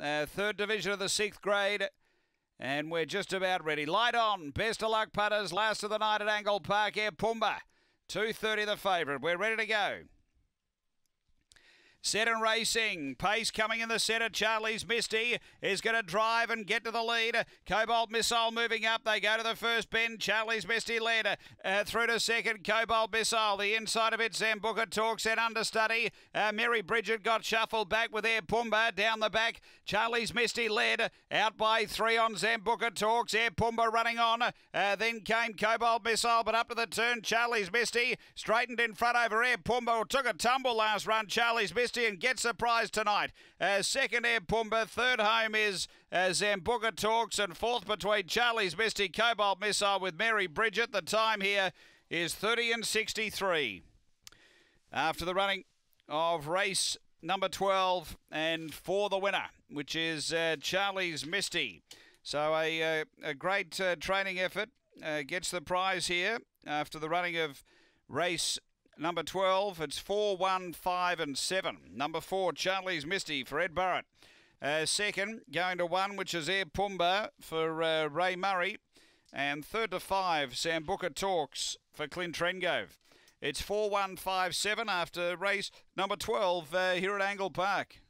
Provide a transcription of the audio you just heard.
uh, third division of the sixth grade. And we're just about ready. Light on. Best of luck putters. Last of the night at Angle Park Air Pumba. 2.30 the favourite. We're ready to go. Set and racing. Pace coming in the centre. Charlie's Misty is going to drive and get to the lead. Cobalt Missile moving up. They go to the first bend. Charlie's Misty led uh, through to second. Cobalt Missile. The inside of it, Sambuca talks and understudy. Uh, Mary Bridget got shuffled back with Air Pumba down the back. Charlie's Misty led out by three on Sambuca talks. Air Pumba running on. Uh, then came Cobalt Missile, but up to the turn. Charlie's Misty straightened in front over Air Pumba. Took a tumble last run. Charlie's Misty and gets a prize tonight. Uh, second Air Pumba, third home is uh, Sambuca Talks, and fourth between Charlie's Misty Cobalt Missile with Mary Bridget. The time here is 30 and 63. After the running of race number 12 and for the winner, which is uh, Charlie's Misty. So a, uh, a great uh, training effort uh, gets the prize here after the running of race Number 12, it's 4, 1, 5 and 7. Number 4, Charlie's Misty for Ed Barrett. Uh, second, going to 1, which is Air Pumba for uh, Ray Murray. And third to 5, Sambuca Talks for Clint Trengove. It's 4, 1, 5, 7 after race number 12 uh, here at Angle Park.